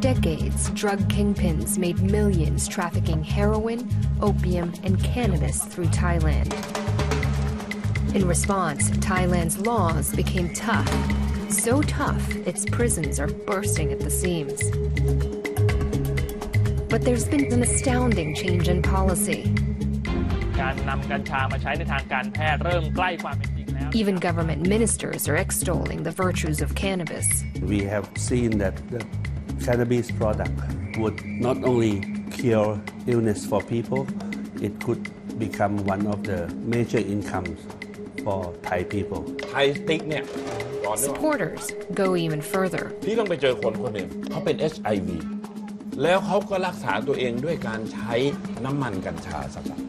decades, drug kingpins made millions trafficking heroin, opium, and cannabis through Thailand. In response, Thailand's laws became tough. So tough, its prisons are bursting at the seams. But there's been an astounding change in policy. Even government ministers are extolling the virtues of cannabis. We have seen that, that cannabis product would not only cure illness for people, it could become one of the major incomes for Thai people. ไทยสติ๊กเนี่ยก่อนนึกว่า Supporters go even further. พี่ต้องไปเจอคนคนหนึ่งเขาเป็น HIV แล้วเขาก็รักษาตัวเองด้วยการใช้น้ำมันกัญชาสกัด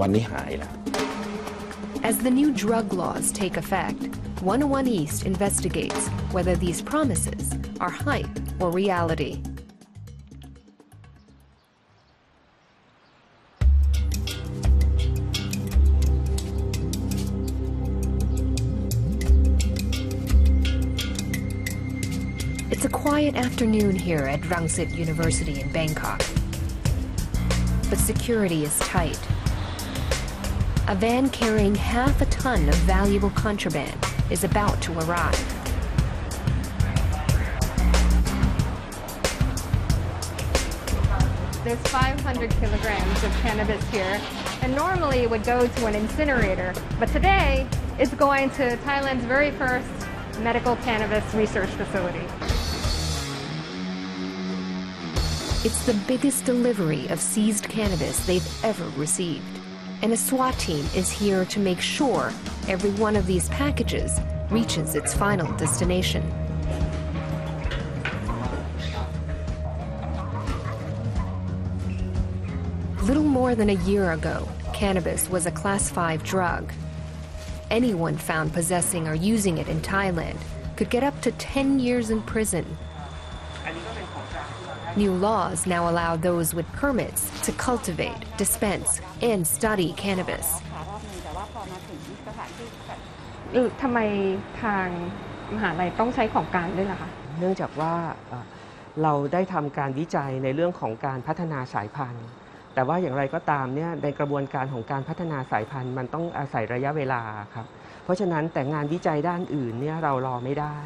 วันนี้หายแล้ว As the new drug laws take effect, 101 East investigates whether these promises are hype or reality. It's a quiet afternoon here at Rangsit University in Bangkok. But security is tight. A van carrying half a ton of valuable contraband is about to arrive. There's 500 kilograms of cannabis here, and normally it would go to an incinerator, but today it's going to Thailand's very first medical cannabis research facility. It's the biggest delivery of seized cannabis they've ever received. And a SWAT team is here to make sure every one of these packages reaches its final destination. more than a year ago, cannabis was a class 5 drug. Anyone found possessing or using it in Thailand could get up to 10 years in prison. New laws now allow those with permits to cultivate, dispense, and study cannabis. ทำไมทางมหาลัยต้องใช้ของกลางด้วยล่ะคะ เนื่องจากว่าเอ่อเราได้ทำการวิจัยในเรื่องของการพัฒนาสายพันธุ์ แต่ว่าอย่างไรก็ตามเนี่ยในกระบวนการของการพัฒนาสายพันธุ์ มันต้องอาศัยระยะเวลาครับ เพราะฉะนั้นแต่งานวิจัยด้านอื่นเนี่ยเรารอไม่ได้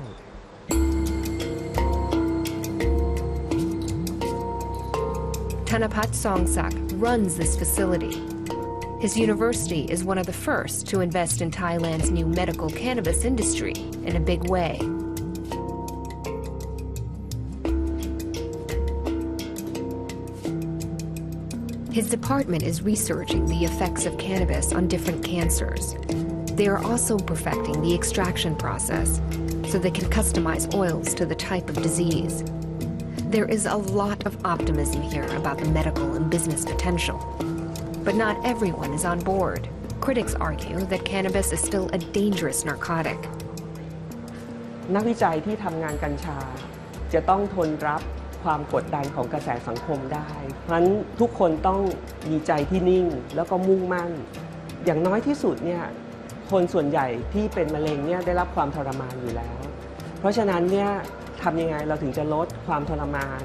Thanapat Songsak runs this facility. His university is one of the first to invest in Thailand's new medical cannabis industry in a big way. His department is researching the effects of cannabis on different cancers. They are also perfecting the extraction process so they can customize oils to the type of disease. There is a lot of optimism here about the medical and business potential. But not everyone is on board. Critics argue that cannabis is still a dangerous narcotic. นักวิจัยที่ทำงานกัญชา จะต้องทนรับ ความกดดันของกระแสสังคมได้เพราะฉะนั้นทุกคนต้องมีใจที่นิ่งแล้วก็มุ่งมั่น อย่างน้อยที่สุดเนี่ยคนส่วนใหญ่ที่เป็นมะเร็งเนี่ยได้รับความทรมานอยู่แล้ว เพราะฉะนั้นเนี่ยทำยังไงเราถึงจะลดความทรมาน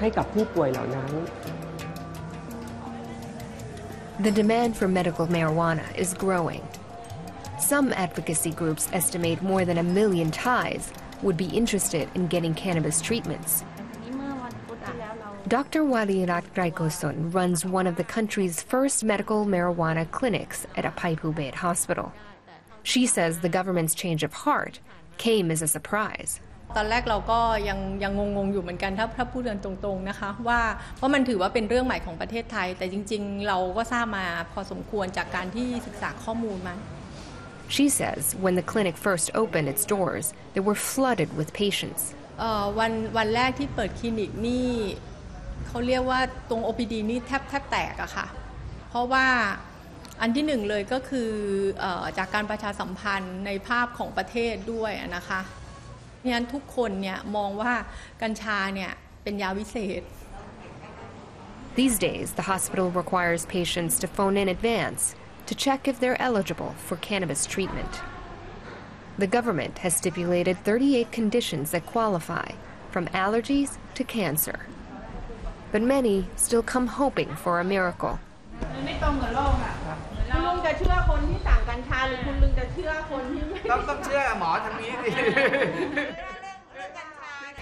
ให้กับผู้ป่วยเหล่านั้น The demand for medical marijuana is growing. Some advocacy groups estimate more than a million Thais would be interested in getting cannabis treatments. Dr. Walirat Raikoson runs one of the country's first medical marijuana clinics at a Paipubet hospital. She says the government's change of heart came as a surprise. ตอนแรกเราก็ยังยังงงๆอยู่เหมือนกันถ้าถ้าพูดกันตรงๆนะคะ ว่าเพราะมันถือว่าเป็นเรื่องใหม่ของประเทศไทย แต่จริงๆ เราก็ทราบมาพอสมควรจากการที่ศึกษาข้อมูลมา She says when the clinic first opened its doors, they were flooded with patients. เอ่อวันวันแรกที่เปิดคลินิกนี่ เขาเรียกว่าตรง OPD นี่แทบแทบแตกอะค่ะ เพราะว่าอันที่หนึ่งเลยก็คืออจากการประชาสัมพันธ์ในภาพของประเทศด้วยนะคะงั้นทุกคนเนี่ยมองว่ากัญชาเนี่ยเป็นยาวิเศษ These days, the hospital requires patients to phone in advance to check if they're eligible for cannabis treatment. The government has stipulated 38 conditions that qualify, from allergies to cancer. But many still come hoping for a miracle. ไม่ตรงกับโลกอะคุณลุงจะเชื่อคนที่สั่งกัญชาหรือคุณลุงจะเชื่อคนที่ไม่ต้องต้องเชื่อหมอทางนี้สิ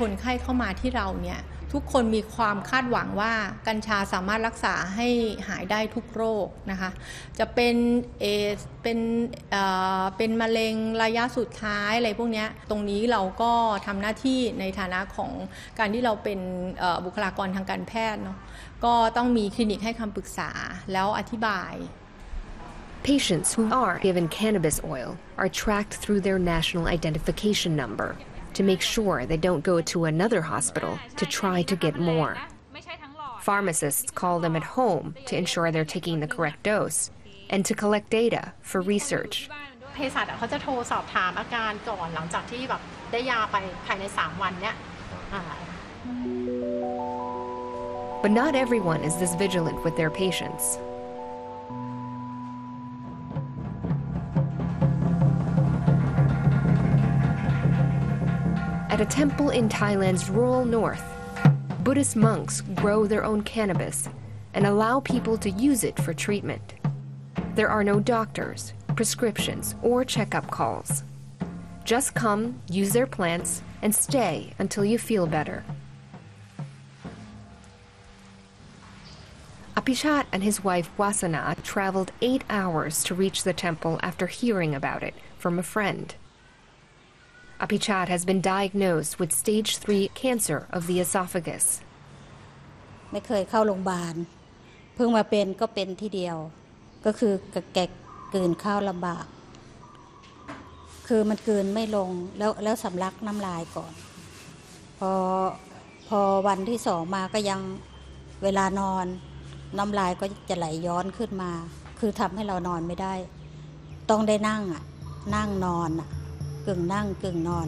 คนไข้เข้ามาที่เราเนี่ย ทุกคนมีความคาดหวังว่ากัญชาสามารถรักษาให้หายได้ทุกโรคนะคะ จะเป็นเอสเป็นเอ่อเป็นมะเร็งระยะสุดท้ายอะไรพวกนี้ตรงนี้เราก็ทำหน้าที่ในฐานะของการที่เราเป็นบุคลากรทางการแพทย์เนาะก็ต้องมีคลินิกให้คำปรึกษาแล้วอธิบาย Patients who are given cannabis oil are tracked through their national identification number to make sure they don't go to another hospital to try to get more. Pharmacists call them at home to ensure they're taking the correct dose and to collect data for research. เภสัชอะเขาจะโทรสอบถามอาการก่อนหลังจากที่แบบได้ยาไปภายใน 3 วันเนี้ยอ่า But not everyone is this vigilant with their patients. At a temple in Thailand's rural north, Buddhist monks grow their own cannabis and allow people to use it for treatment. There are no doctors, prescriptions, or checkup calls. Just come, use their plants, and stay until you feel better. Apichat and his wife Wasana traveled eight hours to reach the temple after hearing about it from a friend. Apichat has been diagnosed with stage 3 cancer of the esophagus. ไม่เคยเข้าโรงพยาบาล เพิ่งมาเป็นก็เป็นทีเดียว ก็คือกระแกะกลืนข้าวลำบาก คือมันกลืนไม่ลงแล้วแล้วสำลักน้ำลายก่อน พอพอวันที่สองมาก็ยังเวลานอน น้ำลายก็จะไหลย้อนขึ้นมา คือทำให้เรานอนไม่ได้ ต้องได้นั่งอะนั่งนอนอะ กึ่งนั่งกึ่งนอน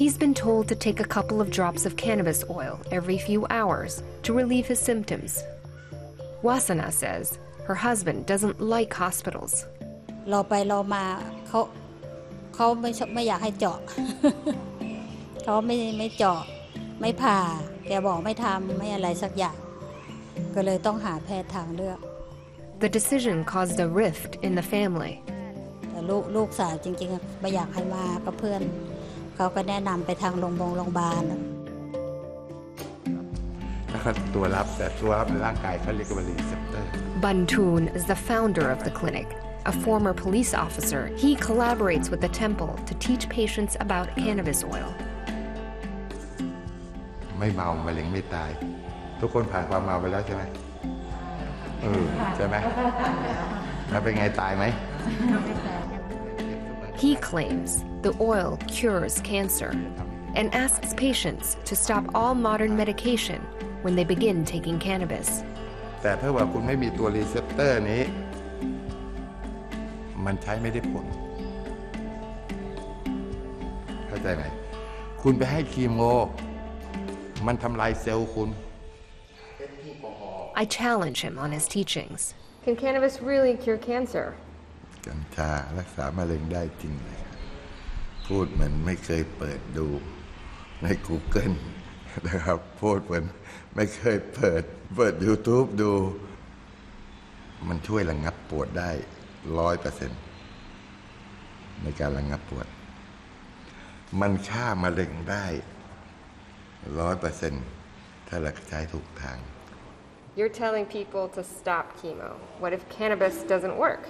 He's been told to take a couple of drops of cannabis oil every few hours to relieve his symptoms. Wasana says her husband doesn't like hospitals. รอไปรอมาเขาเขาไม่ชอบไม่อยากให้เจาะ เขาไม่ไม่เจาะไม่ผ่า แกบอกไม่ทำไม่อะไรสักอย่าง ก็เลยต้องหาแพทย์ทางเลือก The decision caused a rift in the family. แต่ลูกลูกสาวจริงๆไม่อยากให้มาก็เพื่อน เขาก็แนะนำไปทางโรงพยาบาลโรงพยาบาลแล้วก็ตัวรับแต่ตัวรับในร่างกายเขาเรียกว่ารีเซปเตอร์ Bantun is the founder of the clinic. A former police officer, he collaborates with the temple to teach patients about cannabis oil. ไม่เมามะเร็งไม่ตาย ทุกคนผ่านความเมาไปแล้วใช่ไหมเออใช่ไหมแล้วเป็นไงตายไหม He claims the oil cures cancer and asks patients to stop all modern medication when they begin taking cannabis. แต่ถ้าว่าคุณไม่มีตัวรีเซปเตอร์นี้ มันใช้ไม่ได้ผล เข้าใจไหม คุณไปให้คีโม มันทำลายเซลล์คุณ I challenge him on his teachings. Can cannabis really cure cancer? กัญชารักษามะเร็งได้จริงเลยพูดเหมือนไม่เคยเปิดดูใน Google นะครับ พูดเหมือนไม่เคยเปิด เปิด YouTube ดู มันช่วยระงงับปวดได้ร้อยเปอร์เซ็นต์ในการระงงับปวด มันฆ่ามะเร็งได้ร้อยเปอร์เซ็นต์ถ้าเราใช้ถูกทาง You're telling people to stop chemo. What if cannabis doesn't work?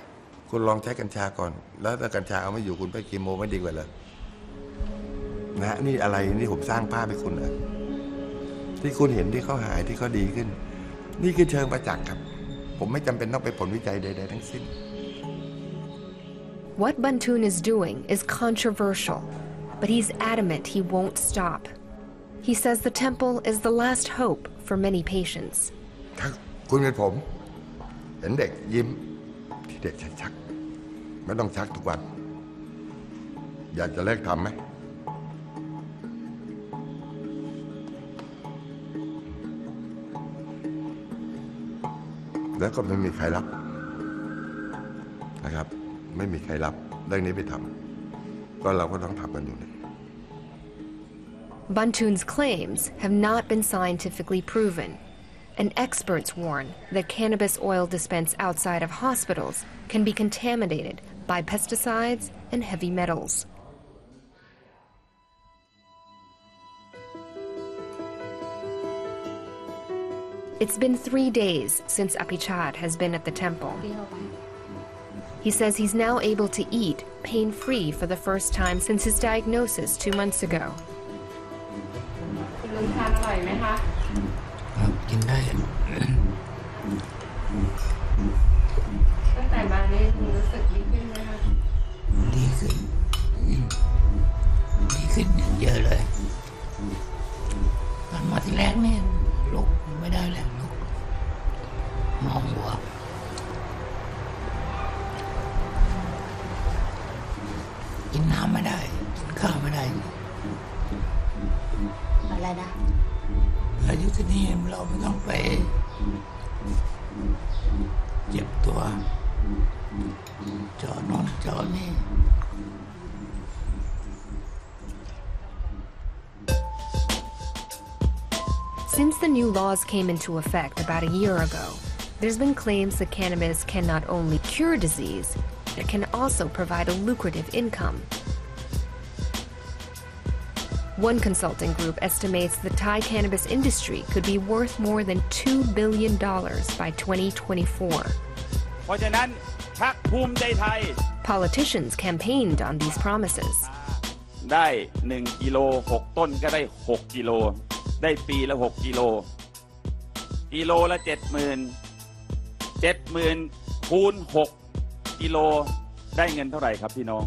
คุณลองใช้กัญชาก่อน แล้วถ้ากัญชาเอาไม่อยู่คุณไปคีโมไม่ดีกว่าเหรอนะฮะนี่อะไรนี่ผมสร้างภาพให้คุณเหรอที่คุณเห็นที่เขาหายที่เขาดีขึ้น นี่คือเชิงประจักษ์ครับ ผมไม่จำเป็นต้องไปผลวิจัยใด ๆ ทั้งสิ้น What Bantun is doing is controversial, but he's adamant he won't stop. He says the temple is the last hope for many patients. ถ้าคุณเป็นผม เห็นเด็กยิ้มที่เด็กชักชัก ไม่ต้องชักทุกวัน อยากจะเลิกทำไหม แล้วก็ไม่มีใครรับนะครับ ไม่มีใครรับเรื่องนี้ไปทำก็เราก็ต้องทำกันอยู่เนี่ย Buntun's claims have not been scientifically proven, and experts warn that cannabis oil dispensed outside of hospitals can be contaminated by pesticides and heavy metals. It's been three days since Apichat has been at the temple. He says he's now able to eat pain free for the first time since his diagnosis two months ago. ดีขึ้นเยอะเลย ตอนมาที่แรกเนี่ย Since the new laws came into effect about a year ago, there's been claims that cannabis can not only cure disease, it can also provide a lucrative income. One consulting group estimates the Thai cannabis industry could be worth more than $2 billion by 2024. เพราะฉะนั้นพรรคภูมิใจไทย Politicians campaigned on these promises. ได้ 1 กิโล 6 ต้นก็ได้ 6 กิโล ได้ปีละ 6 กิโล กิโลละ 70,000 70,000คูณ 6 กิโล ได้เงินเท่าไหร่ครับพี่น้อง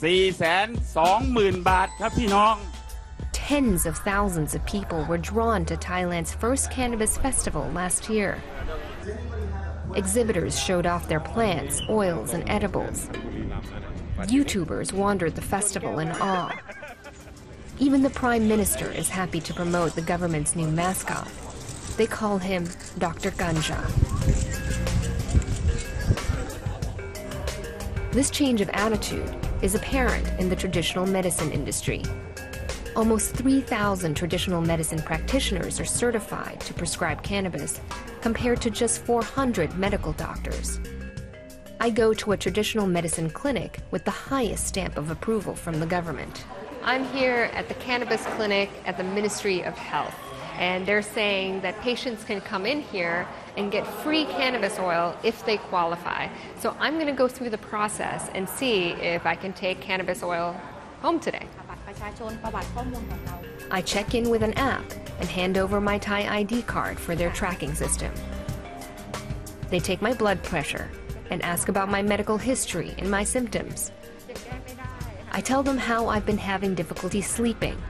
420,000 บาทครับพี่น้อง Tens of thousands of people were drawn to Thailand's first cannabis festival last year. Exhibitors showed off their plants, oils, and edibles. YouTubers wandered the festival in awe. Even the Prime Minister is happy to promote the government's new mascot. They call him Dr. Ganja. This change of attitude is apparent in the traditional medicine industry. Almost 3,000 traditional medicine practitioners are certified to prescribe cannabis, compared to just 400 medical doctors. I go to a traditional medicine clinic with the highest stamp of approval from the government. I'm here at the cannabis clinic at the Ministry of Health, and they're saying that patients can come in here and get free cannabis oil if they qualify. So I'm going to go through the process and see if I can take cannabis oil home today. I check in with an app and hand over my Thai ID card for their tracking system. They take my blood pressure and ask about my medical history and my symptoms. I tell them how I've been having difficulty sleeping.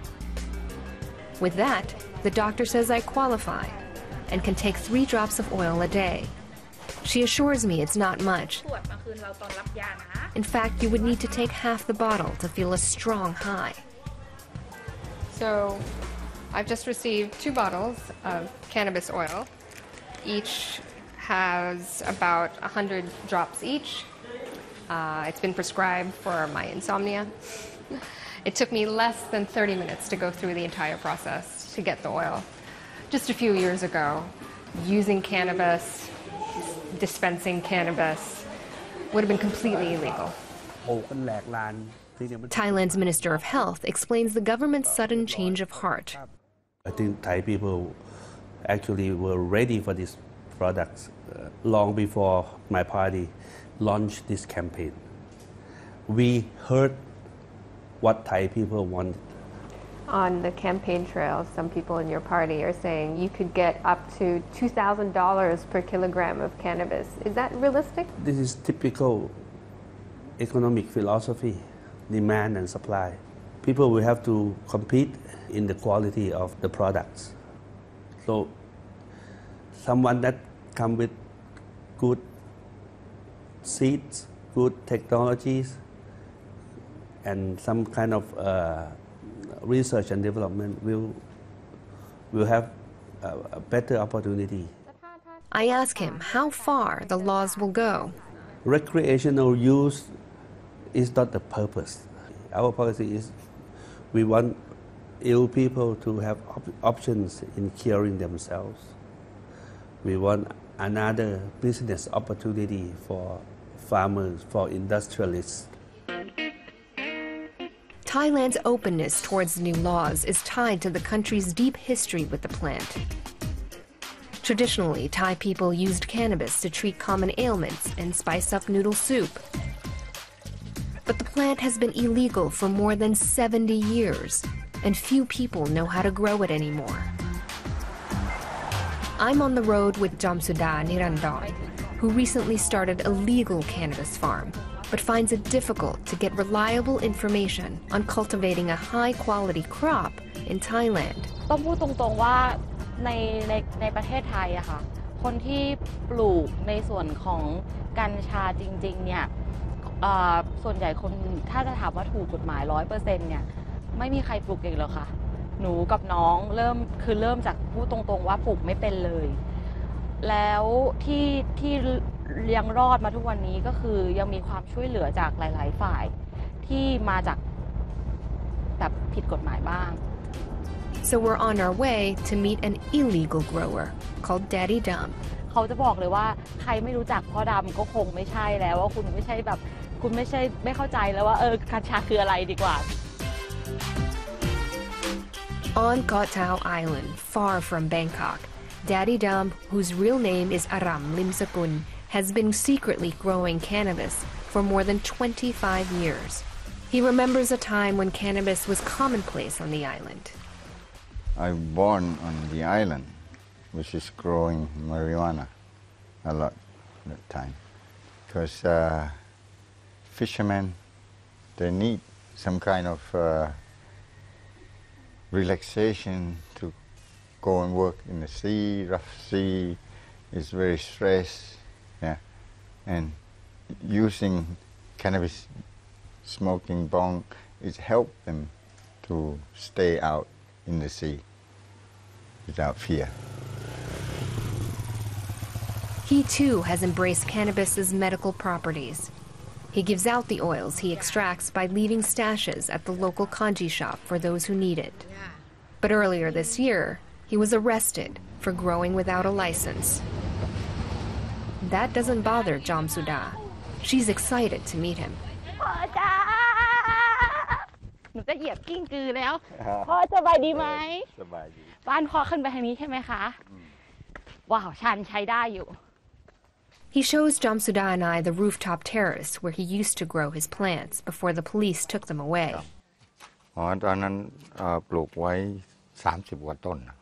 With that, the doctor says I qualify and can take three drops of oil a day. She assures me it's not much. In fact, you would need to take half the bottle to feel a strong high. So, I've just received two bottles of cannabis oil. Each has about 100 drops each, uh, it's been prescribed for my insomnia. It took me less than 30 minutes to go through the entire process to get the oil. Just a few years ago, using cannabis, dispensing cannabis, would have been completely illegal. Thailand's Minister of Health explains the government's sudden change of heart. I think Thai people actually were ready for these products uh, long before my party launched this campaign. We heard what Thai people wanted. On the campaign trail, some people in your party are saying you could get up to $2,000 per kilogram of cannabis. Is that realistic? This is typical economic philosophy, demand and supply. People will have to compete in the quality of the products. So someone that come with good seeds, good technologies, and some kind of uh, research and development will will have a, a better opportunity. I ask him how far the laws will go. recreational use is not the purpose. Our policy is we want ill people to have op- options in curing themselves. We want another business opportunity for farmers, for industrialists. Thailand's openness towards new laws is tied to the country's deep history with the plant. Traditionally, Thai people used cannabis to treat common ailments and spice up noodle soup. But the plant has been illegal for more than 70 years, and few people know how to grow it anymore. I'm on the road with Jamsuda Nirandon, who recently started a legal cannabis farm, but finds it difficult to get reliable information on cultivating a high quality crop in Thailand. ต้องพูดตรงๆว่าในในในประเทศไทยอะค่ะ คนที่ปลูกในส่วนของกัญชาจริงๆเนี่ยส่วนใหญ่คนถ้าจะถามว่าถูกกฎหมายร้อยเปอร์เซ็นต์เนี่ยไม่มีใครปลูกเองหรอกค่ะ หนูกับน้องเริ่มคือเริ่มจากพูดตรงๆว่าปลูกไม่เป็นเลย แล้วที่ที่ยังรอดมาทุกวันนี้ก็คือยังมีความช่วยเหลือจากหลาย ๆ ฝ่ายที่มาจากแบบผิดกฎหมายบ้าง So we're on our way to meet an illegal grower called Daddy Dum. เขาจะบอกเลยว่าใครไม่รู้จักพ่อดำก็คงไม่ใช่แล้วว่าคุณไม่ใช่แบบคุณไม่ใช่ไม่เข้าใจแล้วว่าเออกัญชาคืออะไรดีกว่า On Koh Tao Island, far from Bangkok, Daddy Dum, whose real name is Aram Limsakun, has been secretly growing cannabis for more than 25 years. He remembers a time when cannabis was commonplace on the island. I was born on the island, which is growing marijuana a lot at that time. Because uh, fishermen, they need some kind of uh, relaxation to go and work in the sea, rough sea. It's very stressed, yeah. And using cannabis, smoking bong, it helped them to stay out in the sea without fear. He too has embraced cannabis's medical properties. He gives out the oils he extracts by leaving stashes at the local ganja shop for those who need it. But earlier this year, he was arrested for growing without a license. That doesn't bother Jamsuda. She's excited to meet him. พ่อจ้าหนูจะเหยียบกิ้งกือแล้ว พ่อสบายดีไหม สบายดี บ้านพ่อขึ้นไปทางนี้ใช่ไหมคะ ว้าว ชันใช้ได้อยู่ He shows Jamsuda and I the rooftop terrace where he used to grow his plants before the police took them away. อ๋อตอนนั้นเอ่อปลูกไว้ 30กว่าต้นนะอ่า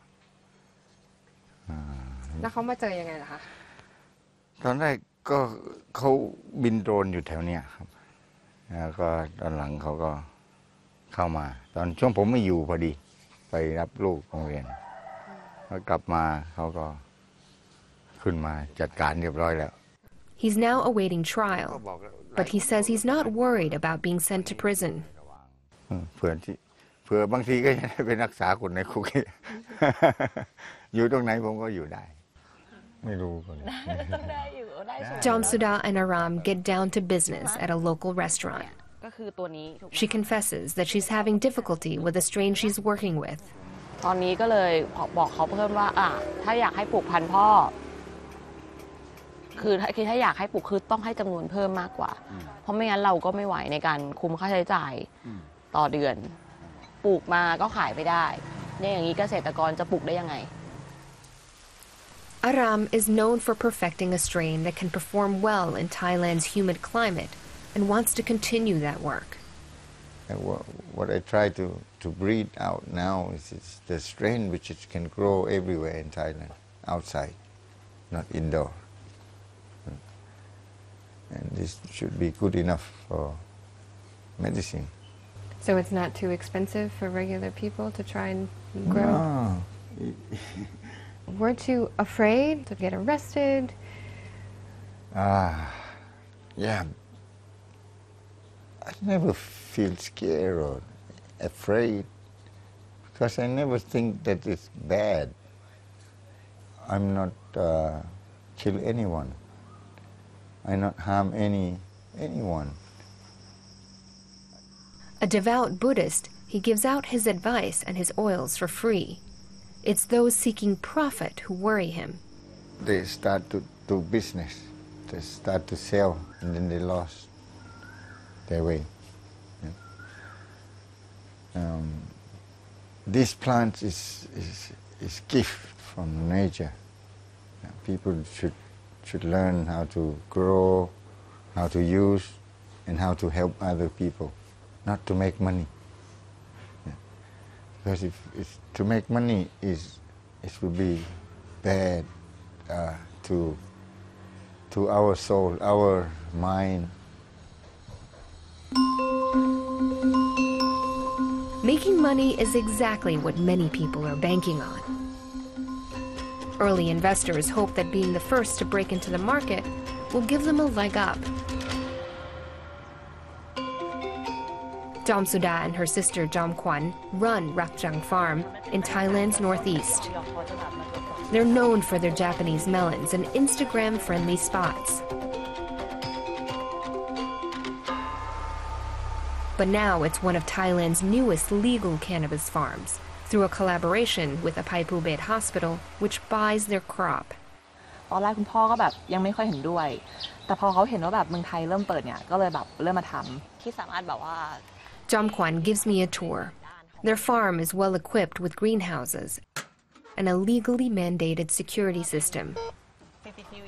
แล้วเขามาเจอยังไงล่ะคะ ตอนแรกก็เขาบินโดรนอยู่แถวเนี้ยครับ แล้วก็ตอนหลังเขาก็เข้ามา ตอนช่วงผมไม่อยู่พอดี ไปรับลูกโรงเรียนแล้วกลับมาเขาก็ขึ้นมาจัดการเรียบร้อยแล้ว He's now awaiting trial, but he says he's not worried about being sent to prison. อืมเผื่อที่เผื่อบางทีก็จะได้เป็นรักษาคนในคุก อยู่ตรงไหนผมก็อยู่ได้ ไม่รู้ก็เลย Jamsuda and Aram get down to business at a local restaurant. ก็คือตัวนี้ถูกไหม She confesses that she's having difficulty with a strain she's working with. ตอนนี้ก็เลยบอกเขาเพิ่มว่าอะถ้าอยากให้ปลูกพันธุ์พ่อ คือถ้าคือถ้าอยากให้ปลูกคือต้องให้จำนวนเพิ่มมากกว่า เพราะไม่งั้นเราก็ไม่ไหวในการคุมค่าใช้จ่ายต่อเดือน ปลูกมาก็ขายไม่ได้เนี่ยอย่างนี้เกษตรกรจะปลูกได้ยังไง Aram is known for perfecting a strain that can perform well in Thailand's humid climate and wants to continue that work. And what, what I try to, to breed out now is, is the strain which it can grow everywhere in Thailand, outside, not indoor. Hmm. And this should be good enough for medicine. So it's not too expensive for regular people to try and grow? No. Weren't you afraid to get arrested? Ah, yeah. I never feel scared or afraid because I never think that it's bad. I'm not uh, kill anyone. I not harm any anyone. A devout Buddhist, he gives out his advice and his oils for free. It's those seeking profit who worry him. They start to do business, they start to sell, and then they lost their way. Um, this plant is, is, is gift from nature. People should, should learn how to grow, how to use, and how to help other people, not to make money. Because if, to make money is it be bad uh, to to our soul, our mind. Making money is exactly what many people are banking on. Early investors hope that being the first to break into the market will give them a leg up. Jom Suda and her sister Jom Kwan run Rakjang Farm in Thailand's northeast. They're known for their Japanese melons and Instagram friendly spots. But now it's one of Thailand's newest legal cannabis farms through a collaboration with Apaipu Bet Hospital, which buys their crop. ตอนแรกคุณพ่อก็แบบยังไม่ค่อยเห็นด้วย แต่พอเขาเห็นว่าแบบเมืองไทยเริ่มเปิดเนี่ย ก็เลยแบบเริ่มมาทำที่สามารถแบบว่า Jom Kwan gives me a tour. Their farm is well equipped with greenhouses and a legally mandated security system.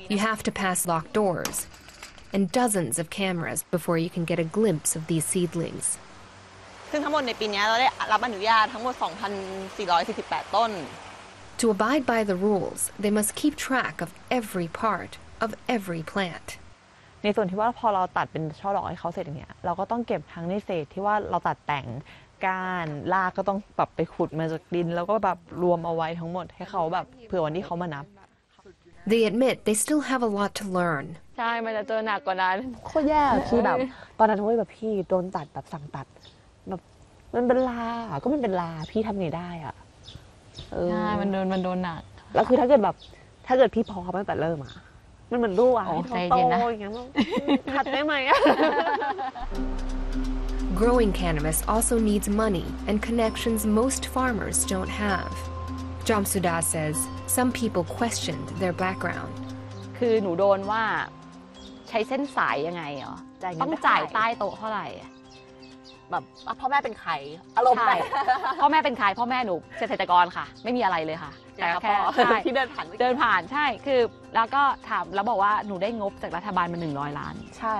You have to pass locked doors and dozens of cameras before you can get a glimpse of these seedlings. ซึ่งทั้งหมดในปีนี้เราได้รับอนุญาตทั้งหมด 2,448 ต้น To abide by the rules, they must keep track of every part of every plant. ในส่วนที่ว่าพอเราตัดเป็นช่อดอกให้เขาเสร็จอย่างเงี้ยเราก็ต้องเก็บทั้งในเศษที่ว่าเราตัดแต่งก้านรากก็ต้องแบบไปขุดมาจากดิน แล้วก็แบบรวมเอาไว้ทั้งหมดให้เขาแบบเผื่อวันที่เขามานับ They admit they still have a lot to learn. ใช่ มันจะเจอหนักกว่านั้นโคตรแย่พี่แบบ ตอนนั้นเฮ้ยแบบพี่โดนตัดแบบสั่งตัดแบบมันเป็นลาก็มันเป็นลาพี่ทำไงได้อะเออใช่ มันโดนมันโดนหนัก แล้วคือถ้าเกิดแบบ ถ้าเกิดพี่พอตั้งแต่เริ่มอะ มันเหมือนลูกอะโอ้ให้เขาโตใจเย็นนะ อย่างเงี้ยแบบถัดได้ไหมอะ Growing cannabis also needs money and connections most farmers don't have. Jom Suda says some people questioned their background. คือหนูโดนว่าใช้เส้นสายยังไงเหรอจ่ายเงินต้องจ่ายใต้โต๊ะเท่าไหร่ แบบอะพ่อแม่เป็นใครอารมณ์ใช่แบบพ่อแม่เป็นใครพ่อแม่หนูเกษตรกรค่ะ ไม่มีอะไรเลยค่ะ แต่แค่พ่อใช่ที่เดินผ่านเมื่อกี้เดินผ่านใช่คือ แล้วก็ถามแล้วบอกว่าหนูได้งบจากรัฐบาลมา100 ล้าน ใช่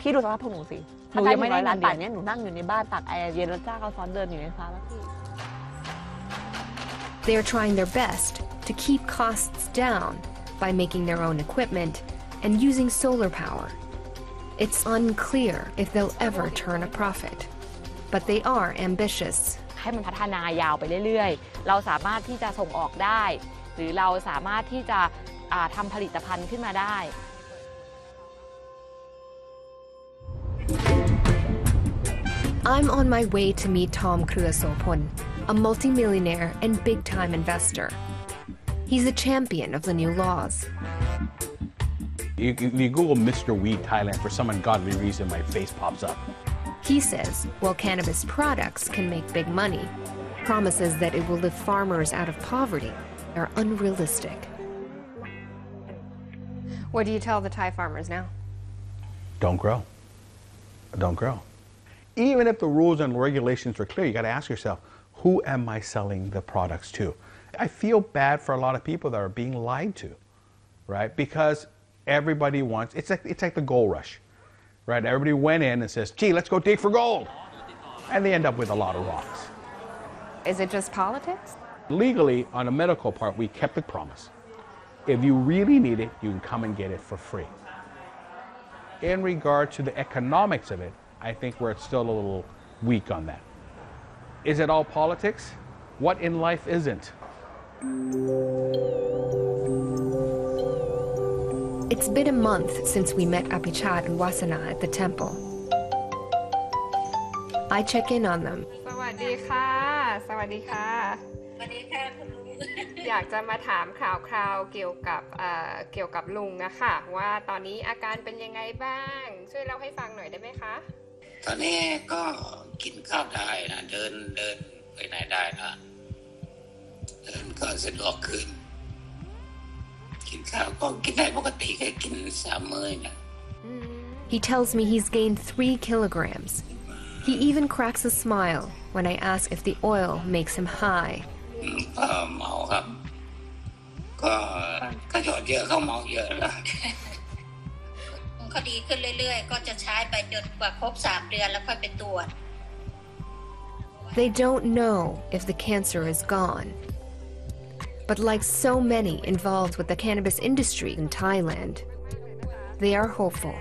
พี่ดูสภาพพวกหนูสิหนูยังไม่ได้ร้านเงินเดือน ป่านเนี้ยหนูนั่งอยู่ในบ้านตากแอร์เย็นแล้วจ้าเขาซ้อนเดินอยู่ในฟ้าแล้วพี่ They are trying their best to keep costs down by making their own equipment and using solar power. It's unclear if they'll ever turn a profit, but they are ambitious. ให้มันพัฒนายาวไปเรื่อยๆ เราสามารถที่จะส่งออกได้ หรือเราสามารถที่จะทำผลิตภัณฑ์ขึ้นมาได้ I'm on my way to meet Tom Kruesopon, a multimillionaire and big-time investor. He's a champion of the new laws. You, you, you Google Mr. Weed Thailand, for some ungodly reason, my face pops up. He says while cannabis products can make big money, promises that it will lift farmers out of poverty are unrealistic. What do you tell the Thai farmers now? Don't grow. Don't grow. Even if the rules and regulations are clear, you got to ask yourself, who am I selling the products to? I feel bad for a lot of people that are being lied to, right? Because everybody wants it's like it's like the gold rush, right? Everybody went in and says, "Gee, let's go dig for gold," and they end up with a lot of rocks. Is it just politics? Legally, on the medical part, we kept the promise. If you really need it, you can come and get it for free. In regard to the economics of it, I think we're still a little weak on that. Is it all politics? What in life isn't? It's been a month since we met Apichat and Wasana at the temple. I check in on them สวัสดีค่ะ สวัสดีค่ะ สวัสดีค่ะคุณลุงอยากจะมาถามข่าวคราวเกี่ยวกับเอ่อเกี่ยวกับลุงอะค่ะว่าตอนนี้อาการเป็นยังไงบ้าง ช่วยเล่าให้ฟังหน่อยได้ไหมคะ ตอนนี้ก็กินข้าวได้นะ เดินเดินไปไหนได้นะ เดินก็สะดวกขึ้น กินข้าวก็กินได้ปกติแค่กินสามมื้อนะ He tells me he's gained three kilograms. He even cracks a smile when I ask if the oil makes him high. อืมก็เมาครับ ก็ก็หยอดเยอะเขาเมาเยอะแล้ว เขาดีขึ้นเรื่อยๆ ก็จะใช้ไปจนกว่าครบสามเดือนแล้วค่อยไปตรวจ They don't know if the cancer is gone. But like so many involved with the cannabis industry in Thailand, they are hopeful.